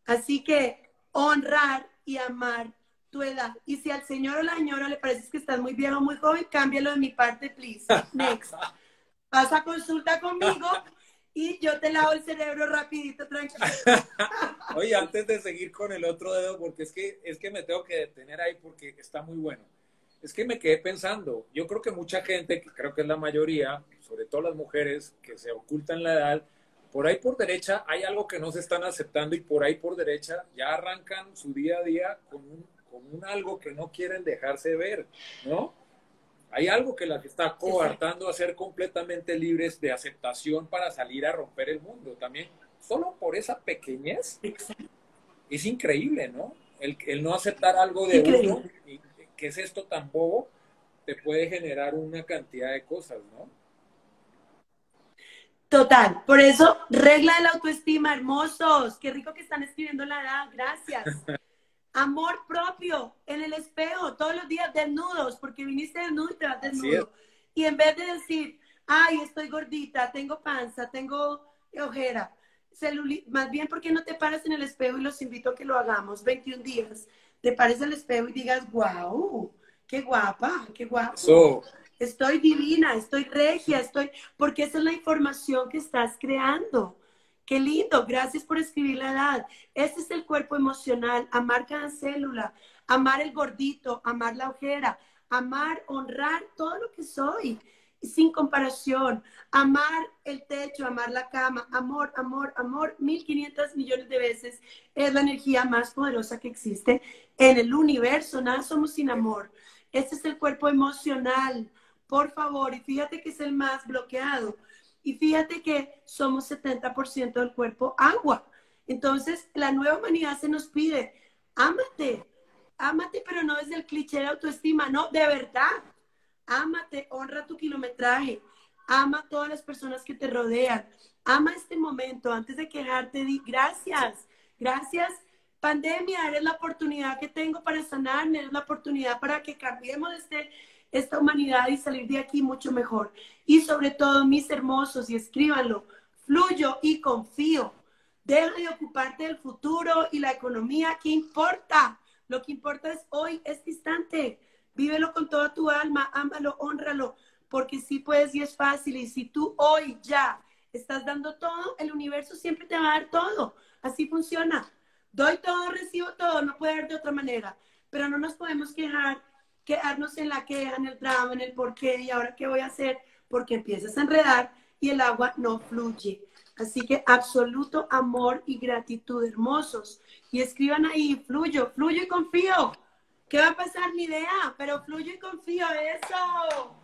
Así que honrar y amar tu edad. Y si al señor o la señora le parece que estás muy viejo o muy joven, cámbialo de mi parte, please. Next. Pasa consulta conmigo y yo te lavo el cerebro rapidito, tranquilo. Oye, antes de seguir con el otro dedo, porque es que, es que me tengo que detener ahí porque está muy bueno. Es que me quedé pensando, yo creo que mucha gente, que creo que es la mayoría, sobre todo las mujeres que se ocultan la edad, por ahí por derecha hay algo que no se están aceptando y por ahí por derecha ya arrancan su día a día con un, con un algo que no quieren dejarse ver, ¿no? Hay algo que las está coartando a ser completamente libres de aceptación para salir a romper el mundo también. Solo por esa pequeñez es increíble, ¿no? El, el no aceptar algo de uno, que es esto tan bobo, te puede generar una cantidad de cosas, ¿no? Total, por eso, regla de la autoestima, hermosos, qué rico que están escribiendo la edad, gracias. Amor propio, en el espejo, todos los días desnudos, porque viniste desnudo y te vas desnudo. Y en vez de decir, ay, estoy gordita, tengo panza, tengo ojera, más bien, ¿por qué no te paras en el espejo y los invito a que lo hagamos 21 días? Te pares al espejo y digas, wow, qué guapa, qué guapo estoy divina, estoy regia, estoy, porque esa es la información que estás creando. Qué lindo, gracias por escribir la edad. Este es el cuerpo emocional, amar cada célula, amar el gordito, amar la ojera, amar, honrar todo lo que soy. sin comparación. Amar el techo, amar la cama, amor, amor, amor, 1500 millones de veces es la energía más poderosa que existe en el universo. Nada somos sin amor. Este es el cuerpo emocional, por favor, y fíjate que es el más bloqueado. Y fíjate que somos 70% del cuerpo agua. Entonces, la nueva humanidad se nos pide, ámate, ámate, pero no desde el cliché de autoestima, no, de verdad Ámate, honra tu kilometraje, ama a todas las personas que te rodean, ama este momento. Antes de quejarte, di gracias, gracias. Pandemia, eres la oportunidad que tengo para sanarme, eres la oportunidad para que cambiemos este, esta humanidad y salir de aquí mucho mejor. Y sobre todo, mis hermosos, y escríbanlo, fluyo y confío. Deja de ocuparte del futuro y la economía. ¿Qué importa? Lo que importa es hoy, este instante. Vívelo con toda tu alma, ámalo, honralo, porque sí puedes y es fácil. Y si tú hoy ya estás dando todo, el universo siempre te va a dar todo. Así funciona. Doy todo, recibo todo, no puede haber de otra manera. Pero no nos podemos quejar, quedarnos en la queja, en el drama, en el por qué y ahora qué voy a hacer, porque empiezas a enredar y el agua no fluye. Así que absoluto amor y gratitud, hermosos. Y escriban ahí, fluyo, fluyo y confío. ¿Qué va a pasar? Ni idea, pero fluyo y confío. Eso.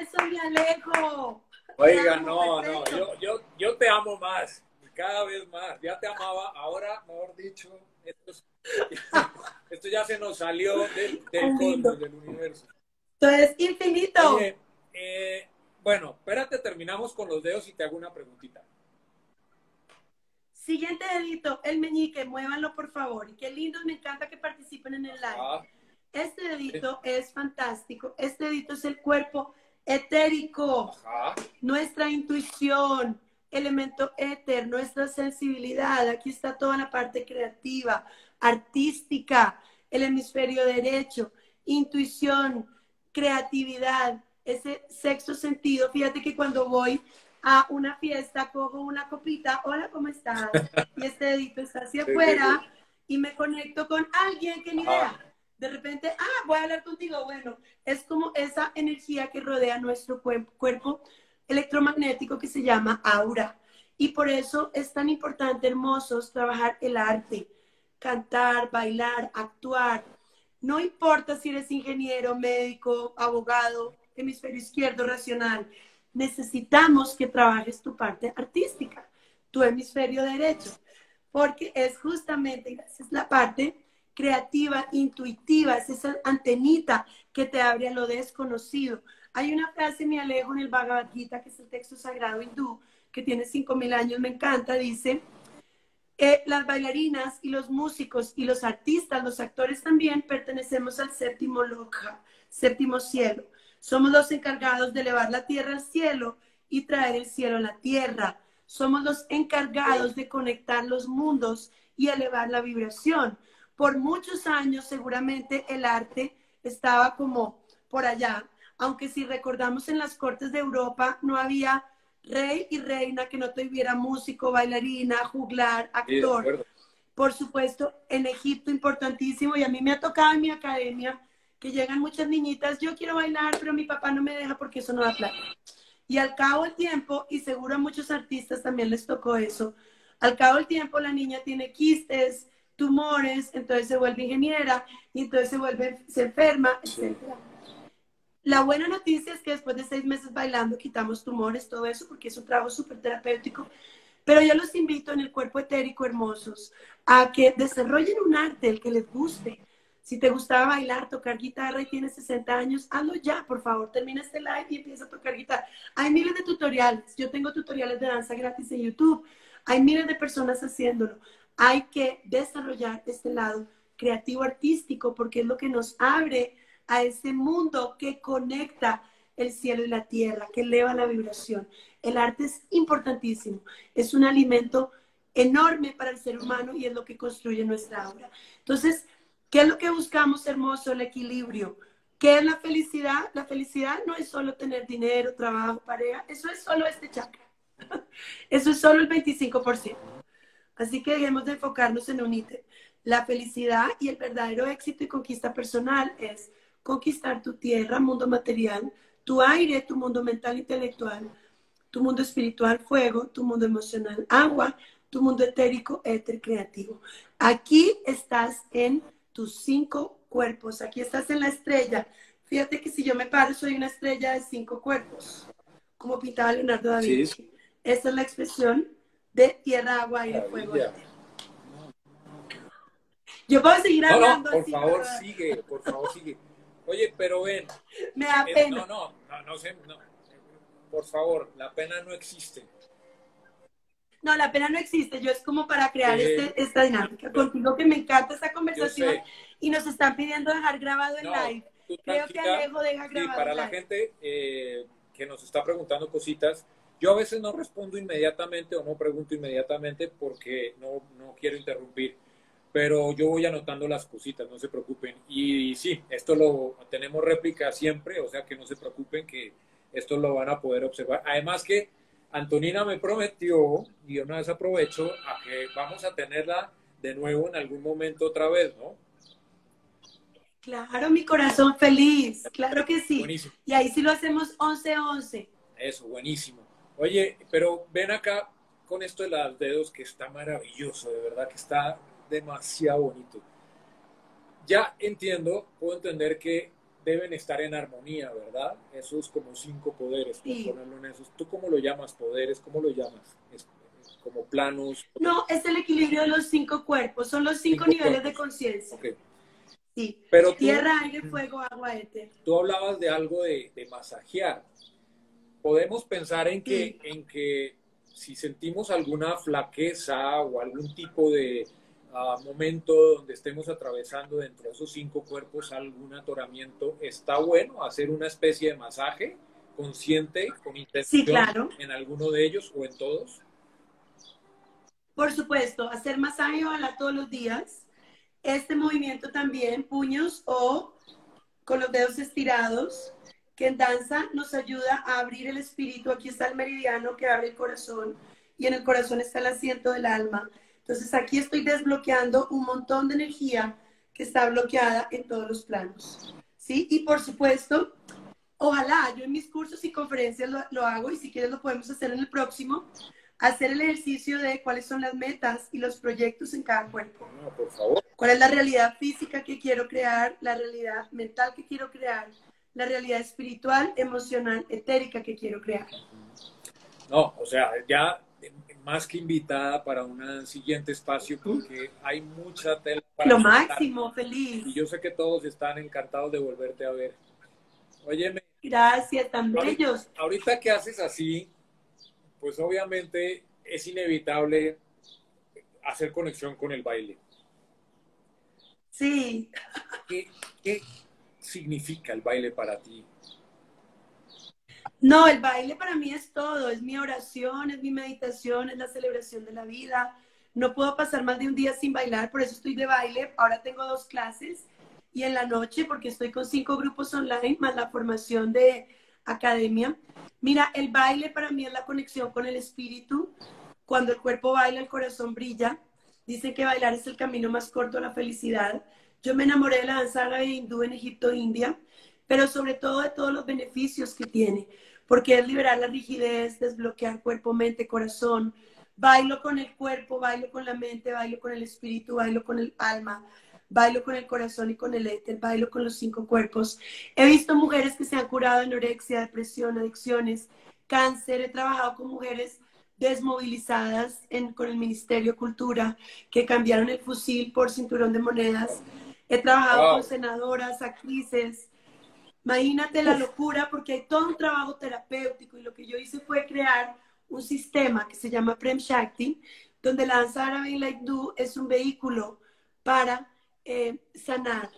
Eso, me alejo. Oiga, no, no, yo, yo, yo te amo más, cada vez más. Ya te amaba, ahora, mejor dicho, esto, esto ya se nos salió del, del del universo. Entonces, infinito. Eh, bueno, espérate, terminamos con los dedos y te hago una preguntita. Siguiente dedito, el meñique, muévanlo por favor. Y qué lindo, me encanta que participen en el live. Este dedito es fantástico. Este dedito es el cuerpo etérico, nuestra intuición, elemento éter, nuestra sensibilidad. Aquí está toda la parte creativa, artística, el hemisferio derecho, intuición, creatividad, ese sexto sentido. Fíjate que cuando voy a una fiesta, cojo una copita, hola, ¿cómo estás? Y este dedito está hacia afuera y me conecto con alguien que ni idea. De repente, ah, voy a hablar contigo. Bueno, es como esa energía que rodea nuestro cuerpo electromagnético que se llama aura. Y por eso es tan importante, hermosos, trabajar el arte, cantar, bailar, actuar. No importa si eres ingeniero, médico, abogado, hemisferio izquierdo, racional necesitamos que trabajes tu parte artística, tu hemisferio derecho, porque es justamente es la parte creativa, intuitiva, es esa antenita que te abre a lo desconocido. Hay una frase, me alejo en el Bhagavad Gita, que es el texto sagrado hindú, que tiene 5.000 años, me encanta, dice, eh, las bailarinas y los músicos y los artistas, los actores también pertenecemos al séptimo loka, séptimo cielo. Somos los encargados de elevar la tierra al cielo y traer el cielo a la tierra. Somos los encargados de conectar los mundos y elevar la vibración. Por muchos años seguramente el arte estaba como por allá, aunque si recordamos en las cortes de Europa no había rey y reina que no tuviera músico, bailarina, juglar, actor. por supuesto, en Egipto importantísimo y a mí me ha tocado en mi academia que llegan muchas niñitas, yo quiero bailar, pero mi papá no me deja porque eso no da plata. Y al cabo del tiempo, y seguro a muchos artistas también les tocó eso, al cabo del tiempo la niña tiene quistes, tumores, entonces se vuelve ingeniera, y entonces se vuelve, se enferma, etc. La buena noticia es que después de seis meses bailando quitamos tumores, todo eso, porque es un trabajo súper terapéutico. Pero yo los invito en el cuerpo etérico hermosos a que desarrollen un arte, el que les guste, si te gustaba bailar, tocar guitarra y tienes 60 años, hazlo ya, por favor. Termina este live y empieza a tocar guitarra. Hay miles de tutoriales. Yo tengo tutoriales de danza gratis en YouTube. Hay miles de personas haciéndolo. Hay que desarrollar este lado creativo artístico porque es lo que nos abre a ese mundo que conecta el cielo y la tierra, que eleva la vibración. El arte es importantísimo. Es un alimento enorme para el ser humano y es lo que construye nuestra aura. Entonces, ¿Qué es lo que buscamos, hermoso? El equilibrio. ¿Qué es la felicidad? La felicidad no es solo tener dinero, trabajo, pareja. Eso es solo este chakra. Eso es solo el 25%. Así que dejemos de enfocarnos en un ítem. La felicidad y el verdadero éxito y conquista personal es conquistar tu tierra, mundo material, Tu aire, tu mundo mental intelectual, tu mundo espiritual, fuego, tu mundo emocional, agua, tu mundo etérico, éter creativo. Aquí estás en tus cinco cuerpos, aquí estás en la estrella. Fíjate que si yo me paro, soy una estrella de cinco cuerpos, como pintaba Leonardo da Vinci. Esta es la expresión de tierra, agua, aire, fuego. Yo puedo seguir hablando. No, por favor, sigue, por favor, sigue. Oye, pero ven. Me da eh, pena. No, no, no, no sé. No. Por favor, la pena no existe. No, la pena no existe. Yo es como para crear eh, este, esta dinámica. Contigo que me encanta esta conversación y nos están pidiendo dejar grabado el live. Creo que Alejo deja grabado. Sí, para la gente eh, que nos está preguntando cositas, yo a veces no respondo inmediatamente o no pregunto inmediatamente porque no, no quiero interrumpir pero yo voy anotando las cositas, no se preocupen. Y, sí, esto lo tenemos réplica siempre, o sea que no se preocupen que esto lo van a poder observar. Además que Antonina me prometió, y una vez aprovecho, a que vamos a tenerla de nuevo en algún momento otra vez, ¿no? Claro, mi corazón feliz, claro que sí. Buenísimo. Y ahí sí lo hacemos 11-11. Eso, buenísimo. Oye, pero ven acá con esto de los dedos que está maravilloso, de verdad que está demasiado bonito. Ya entiendo, puedo entender que deben estar en armonía, ¿verdad? Esos como cinco poderes, ponerlo en esos. ¿Tú cómo lo llamas poderes? ¿Cómo lo llamas? como planos. No, es el equilibrio de los cinco cuerpos, son los cinco, niveles de conciencia. Sí. Pero Tierra, aire, fuego, agua, éter. Tú hablabas de algo de, masajear. Podemos pensar en que, en que si sentimos alguna flaqueza o algún tipo de, momento donde estemos atravesando dentro de esos cinco cuerpos algún atoramiento, está bueno hacer una especie de masaje consciente, con intención en alguno de ellos o en todos. Por supuesto, hacer masaje ojalá todos los días. Este movimiento también, puños o con los dedos estirados, que en danza nos ayuda a abrir el espíritu. Aquí está el meridiano que abre el corazón y en el corazón está el asiento del alma. Entonces aquí estoy desbloqueando un montón de energía que está bloqueada en todos los planos. ¿Sí? Y por supuesto, ojalá yo en mis cursos y conferencias lo, hago y si quieres lo podemos hacer en el próximo, hacer el ejercicio de cuáles son las metas y los proyectos en cada cuerpo. No, por favor. ¿Cuál es la realidad física que quiero crear, la realidad mental que quiero crear, la realidad espiritual, emocional, etérica que quiero crear? No, o sea, ya más que invitada para un siguiente espacio porque hay mucha tela para Lo máximo, feliz. Y yo sé que todos están encantados de volverte a ver. Óyeme. Gracias, tan bellos. Ahorita que haces así, pues obviamente es inevitable hacer conexión con el baile. Sí. ¿Qué, qué significa el baile para ti? No, el baile para mí es todo, es mi oración, es mi meditación, es la celebración de la vida. No puedo pasar más de un día sin bailar, por eso estoy de baile. Ahora tengo dos clases y en la noche, porque estoy con cinco grupos online, más la formación de academia. Mira, el baile para mí es la conexión con el espíritu. Cuando el cuerpo baila, el corazón brilla. Dicen que bailar es el camino más corto a la felicidad. Yo me enamoré de la danza árabe hindú en Egipto, India, pero sobre todo de todos los beneficios que tiene porque es liberar la rigidez, desbloquear cuerpo, mente, corazón. Bailo con el cuerpo, bailo con la mente, bailo con el espíritu, bailo con el alma, bailo con el corazón y con el éter, bailo con los cinco cuerpos. He visto mujeres que se han curado de anorexia, depresión, adicciones, cáncer. He trabajado con mujeres desmovilizadas con el Ministerio de Cultura, que cambiaron el fusil por cinturón de monedas. He trabajado con senadoras, actrices, Imagínate la locura porque hay todo un trabajo terapéutico y lo que yo hice fue crear un sistema que se llama Prem Shakti, donde la danza árabe y la hindú es un vehículo para eh, sanar,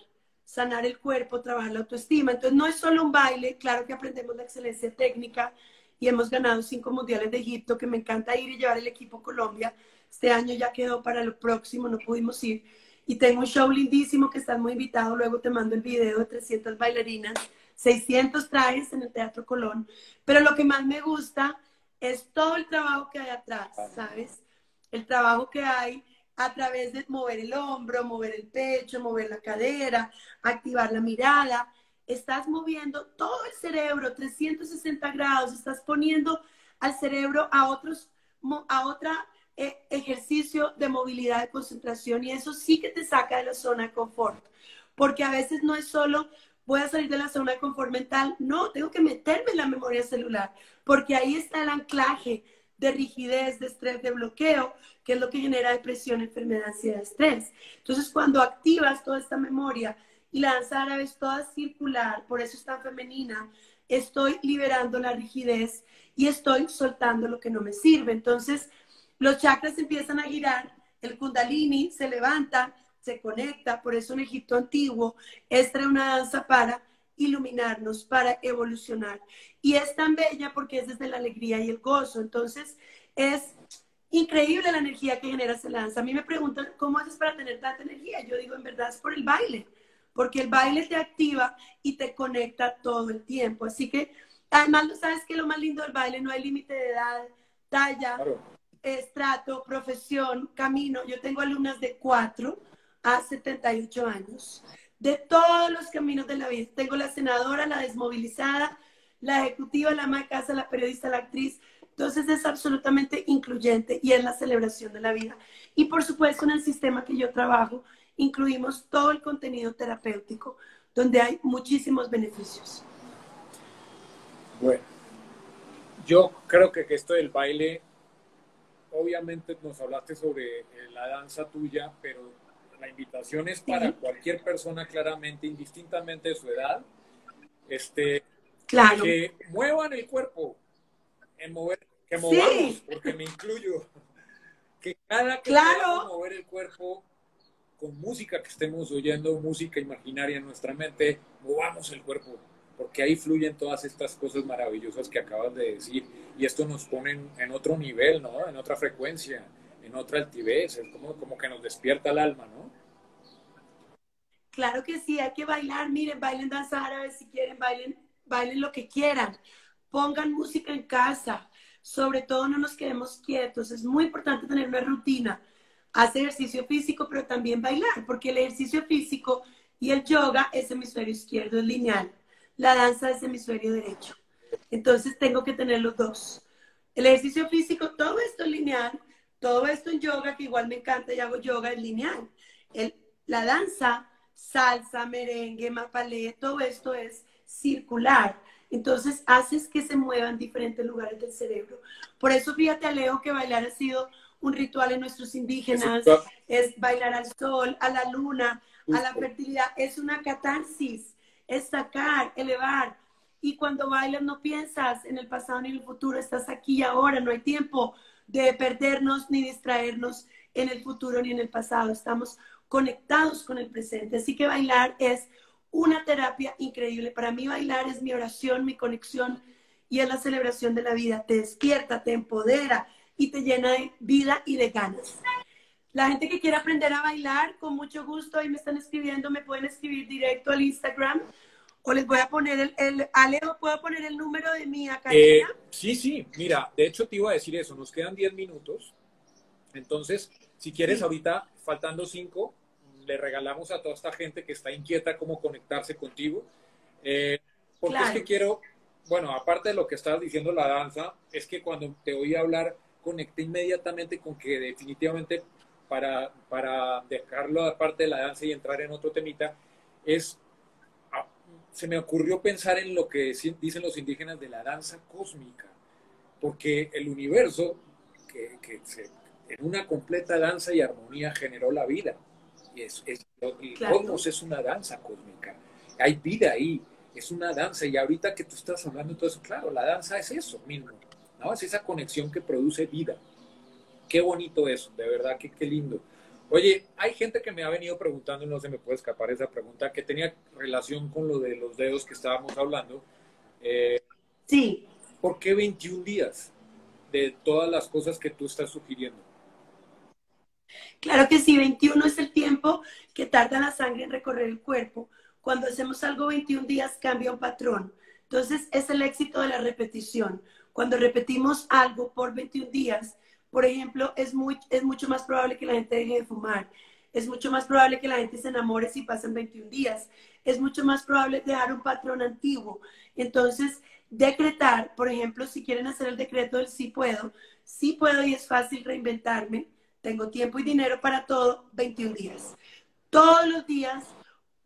sanar el cuerpo, trabajar la autoestima. Entonces no es solo un baile, claro que aprendemos la excelencia técnica y hemos ganado cinco mundiales de Egipto, que me encanta ir y llevar el equipo a Colombia. Este año ya quedó para lo próximo, no pudimos ir y tengo un show lindísimo que estás muy invitado. Luego te mando el video de 300 bailarinas, 600 trajes en el Teatro Colón. Pero lo que más me gusta es todo el trabajo que hay atrás, ¿sabes? El trabajo que hay a través de mover el hombro, mover el pecho, mover la cadera, activar la mirada. estás moviendo todo el cerebro 360 grados, estás poniendo al cerebro a otros a otra eh, ejercicio de movilidad de concentración y eso sí que te saca de la zona de confort, porque a veces no es solo voy a salir de la zona de confort mental, no, tengo que meterme en la memoria celular, porque ahí está el anclaje de rigidez, de estrés, de bloqueo, que es lo que genera depresión, enfermedad, ansiedad, estrés. Entonces, cuando activas toda esta memoria y la danza árabe es toda circular, por eso es tan femenina, estoy liberando la rigidez y estoy soltando lo que no me sirve. Entonces, los chakras empiezan a girar, el kundalini se levanta, se conecta, por eso en Egipto antiguo, esta era una danza para iluminarnos, para evolucionar. Y es tan bella porque es desde la alegría y el gozo. Entonces, es increíble la energía que genera esa danza. A mí me preguntan, ¿cómo haces para tener tanta energía? Yo digo, en verdad es por el baile, porque el baile te activa y te conecta todo el tiempo. Así que, además, ¿sabes que Lo más lindo del baile no hay límite de edad, talla, estrato, profesión, camino. Yo tengo alumnas de 4 a 78 años, de todos los caminos de la vida. Tengo la senadora, la desmovilizada, la ejecutiva, la ama la periodista, la actriz. Entonces es absolutamente incluyente y es la celebración de la vida. Y por supuesto en el sistema que yo trabajo incluimos todo el contenido terapéutico donde hay muchísimos beneficios. Bueno, yo creo que esto del baile obviamente nos hablaste sobre la danza tuya, pero la invitación es para cualquier persona claramente, indistintamente de su edad, este, claro. que muevan el cuerpo, en mover, que movamos, porque me incluyo, que cada que claro. mover el cuerpo con música que estemos oyendo, música imaginaria en nuestra mente, movamos el cuerpo porque ahí fluyen todas estas cosas maravillosas que acabas de decir y esto nos pone en, otro nivel, ¿no? En otra frecuencia, en otra altivez, es como, como que nos despierta el alma, ¿no? Claro que sí, hay que bailar, miren, bailen danza árabe si quieren, bailen, bailen lo que quieran, pongan música en casa, sobre todo no nos quedemos quietos, es muy importante tener una rutina, hacer ejercicio físico, pero también bailar, porque el ejercicio físico y el yoga es hemisferio izquierdo, es lineal la danza es hemisferio derecho. Entonces tengo que tener los dos. El ejercicio físico, todo esto es lineal, todo esto en yoga, que igual me encanta y hago yoga, es lineal. El, la danza, salsa, merengue, mapalé, todo esto es circular. Entonces haces que se muevan diferentes lugares del cerebro. Por eso fíjate, Leo que bailar ha sido un ritual en nuestros indígenas, es bailar al sol, a la luna, a la fertilidad, es una catarsis es sacar, elevar. Y cuando bailas no piensas en el pasado ni en el futuro, estás aquí y ahora, no hay tiempo de perdernos ni distraernos en el futuro ni en el pasado, estamos conectados con el presente. Así que bailar es una terapia increíble. Para mí bailar es mi oración, mi conexión y es la celebración de la vida. Te despierta, te empodera y te llena de vida y de ganas. La gente que quiera aprender a bailar, con mucho gusto, ahí me están escribiendo, me pueden escribir directo al Instagram o les voy a poner el, el Alejo, ¿puedo poner el número de mi academia? Eh, sí, sí, mira, de hecho te iba a decir eso, nos quedan 10 minutos, entonces, si quieres ahorita, faltando 5, le regalamos a toda esta gente que está inquieta cómo conectarse contigo, eh, porque es que quiero, bueno, aparte de lo que estabas diciendo la danza, es que cuando te oí hablar, conecté inmediatamente con que definitivamente para, para dejarlo aparte de la danza y entrar en otro temita, es, se me ocurrió pensar en lo que dicen los indígenas de la danza cósmica, porque el universo, que, en una completa danza y armonía generó la vida, y es, es el cosmos es una danza cósmica, hay vida ahí, es una danza, y ahorita que tú estás hablando de todo eso, claro, la danza es eso mismo, ¿no? Es esa conexión que produce vida. Qué bonito eso, de verdad, que qué lindo. Oye, hay gente que me ha venido preguntando, y no se me puede escapar esa pregunta, que tenía relación con lo de los dedos que estábamos hablando. Eh, sí. ¿Por qué 21 días de todas las cosas que tú estás sugiriendo? Claro que sí, 21 es el tiempo que tarda la sangre en recorrer el cuerpo. Cuando hacemos algo 21 días cambia un patrón. Entonces es el éxito de la repetición. Cuando repetimos algo por 21 días, por ejemplo, es, muy, es mucho más probable que la gente deje de fumar. Es mucho más probable que la gente se enamore si pasan 21 días. Es mucho más probable dejar un patrón antiguo. Entonces, decretar, por ejemplo, si quieren hacer el decreto del sí puedo, sí puedo y es fácil reinventarme, tengo tiempo y dinero para todo, 21 días. Todos los días,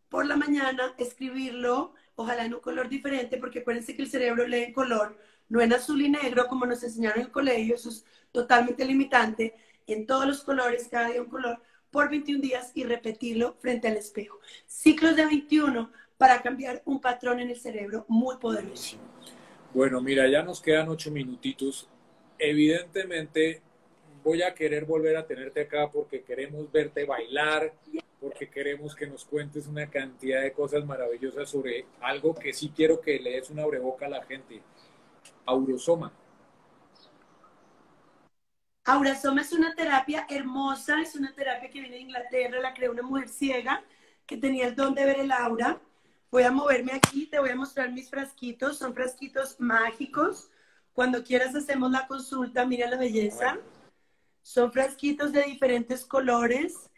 por la mañana, escribirlo, ojalá en un color diferente, porque acuérdense que el cerebro lee en color, no en azul y negro como nos enseñaron en el colegio, eso es totalmente limitante, en todos los colores, cada día un color, por 21 días y repetirlo frente al espejo. Ciclos de 21 para cambiar un patrón en el cerebro muy poderoso. Bueno, mira, ya nos quedan ocho minutitos. Evidentemente voy a querer volver a tenerte acá porque queremos verte bailar, porque queremos que nos cuentes una cantidad de cosas maravillosas sobre algo que sí quiero que le des una breboca a la gente. Aurosoma. Aurosoma es una terapia hermosa, es una terapia que viene de Inglaterra, la creó una mujer ciega que tenía el don de ver el aura. Voy a moverme aquí, te voy a mostrar mis frasquitos, son frasquitos mágicos. Cuando quieras hacemos la consulta, mira la belleza. Son frasquitos de diferentes colores.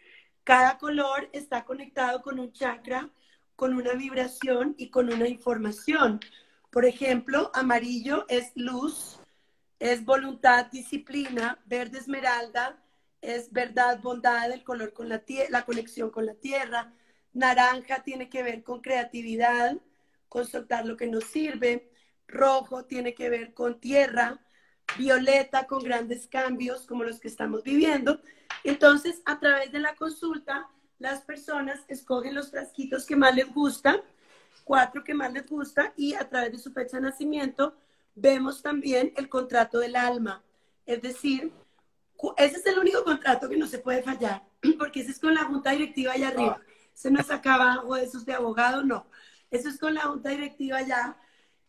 Cada color está conectado con un chakra, con una vibración y con una información. Por ejemplo, amarillo es luz, es voluntad, disciplina, verde esmeralda, es verdad, bondad, el color con la, la conexión con la tierra. Naranja tiene que ver con creatividad, con soltar lo que nos sirve. Rojo tiene que ver con tierra. Violeta con grandes cambios como los que estamos viviendo. Entonces, a través de la consulta, las personas escogen los frasquitos que más les gustan, cuatro que más les gusta, y a través de su fecha de nacimiento vemos también el contrato del alma. Es decir, ese es el único contrato que no se puede fallar, porque ese es con la junta directiva allá arriba. Se nos acá abajo, eso es de abogado, no. Eso es con la junta directiva allá.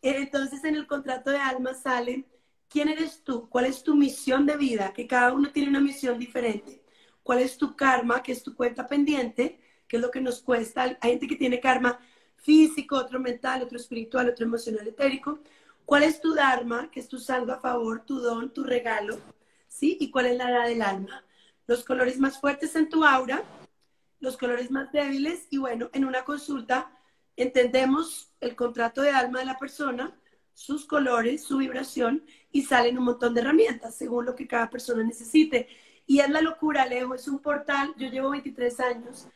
Entonces, en el contrato de alma sale quién eres tú, cuál es tu misión de vida, que cada uno tiene una misión diferente. ¿Cuál es tu karma, que es tu cuenta pendiente, que es lo que nos cuesta? Hay gente que tiene karma físico, otro mental, otro espiritual, otro emocional, etérico. ¿Cuál es tu dharma, que es tu saldo a favor, tu don, tu regalo? ¿Sí? ¿Y cuál es la edad del alma? Los colores más fuertes en tu aura, los colores más débiles y bueno, en una consulta entendemos el contrato de alma de la persona, sus colores, su vibración y salen un montón de herramientas según lo que cada persona necesite. Y es la locura, Alejo, es un portal, yo llevo 23 años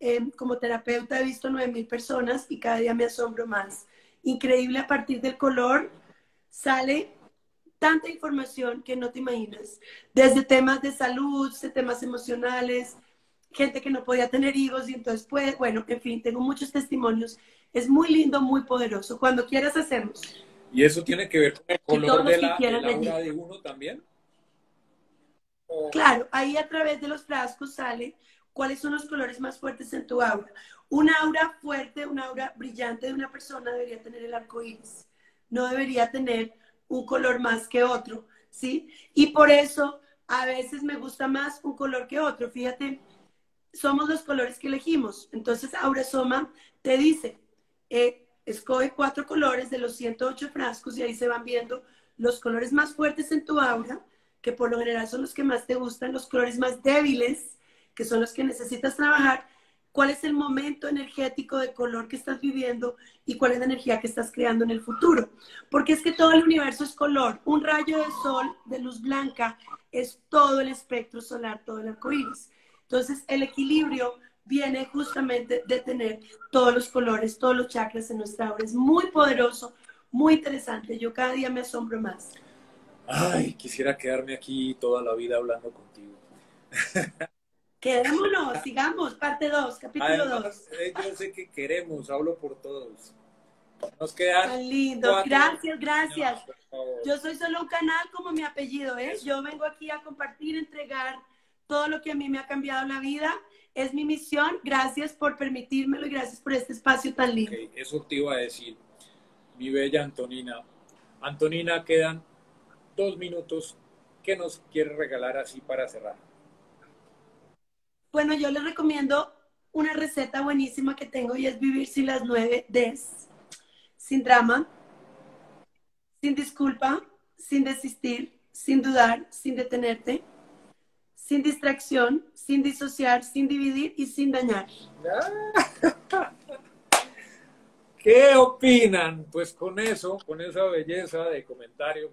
eh, como terapeuta, he visto 9.000 personas y cada día me asombro más. Increíble, a partir del color sale tanta información que no te imaginas, desde temas de salud, de temas emocionales, gente que no podía tener hijos y entonces pues, bueno, en fin, tengo muchos testimonios. Es muy lindo, muy poderoso. Cuando quieras hacemos. ¿Y eso tiene que ver con el color de la, aura de uno también? Claro, ahí a través de los frascos sale cuáles son los colores más fuertes en tu aura. Una aura fuerte, una aura brillante de una persona debería tener el arco iris. No debería tener un color más que otro, ¿sí? Y por eso a veces me gusta más un color que otro. Fíjate, somos los colores que elegimos. Entonces, Aura Soma te dice, eh, escoge cuatro colores de los 108 frascos y ahí se van viendo los colores más fuertes en tu aura, que por lo general son los que más te gustan, los colores más débiles, son los que necesitas trabajar, cuál es el momento energético de color que estás viviendo y cuál es la energía que estás creando en el futuro. Porque es que todo el universo es color. Un rayo de sol de luz blanca es todo el espectro solar, todo el arco iris. Entonces, el equilibrio viene justamente de tener todos los colores, todos los chakras en nuestra obra. Es muy poderoso, muy interesante. Yo cada día me asombro más. Ay, quisiera quedarme aquí toda la vida hablando contigo. Quedémonos, sigamos, parte 2, capítulo 2. Eh, yo sé que queremos, hablo por todos. Nos quedan. Tan lindo, gracias, gracias. yo soy solo un canal como mi apellido, ¿eh? Yo vengo aquí a compartir, entregar todo lo que a mí me ha cambiado la vida. Es mi misión. Gracias por permitírmelo y gracias por este espacio tan lindo. eso te iba a decir, mi bella Antonina. Antonina, quedan dos minutos. ¿Qué nos quiere regalar así para cerrar? Bueno, yo les recomiendo una receta buenísima que tengo y es vivir sin las nueve Ds. Sin drama, sin disculpa, sin desistir, sin dudar, sin detenerte sin distracción, sin disociar, sin dividir y sin dañar. ¿Qué opinan? Pues con eso, con esa belleza de comentario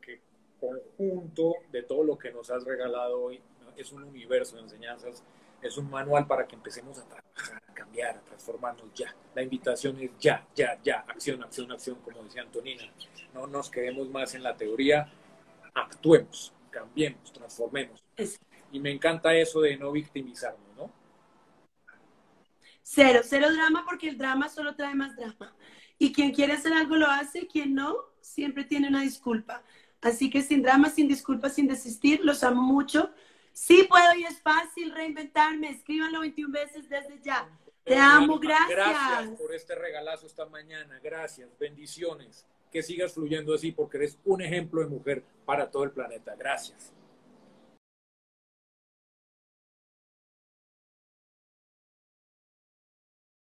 que conjunto de todo lo que nos has regalado hoy, es un universo de enseñanzas, es un manual para que empecemos a trabajar, a cambiar, a transformarnos ya. La invitación es ya, ya, ya, acción, acción, acción, como decía Antonina. No nos quedemos más en la teoría, actuemos, cambiemos, transformemos. Y me encanta eso de no victimizarnos, ¿no? Cero, cero drama porque el drama solo trae más drama. Y quien quiere hacer algo lo hace, quien no, siempre tiene una disculpa. Así que sin drama, sin disculpa, sin desistir, los amo mucho. Sí puedo y es fácil reinventarme. Escríbanlo 21 veces desde ya. Te amo, gracias. Gracias por este regalazo esta mañana. Gracias, bendiciones. Que sigas fluyendo así porque eres un ejemplo de mujer para todo el planeta. Gracias.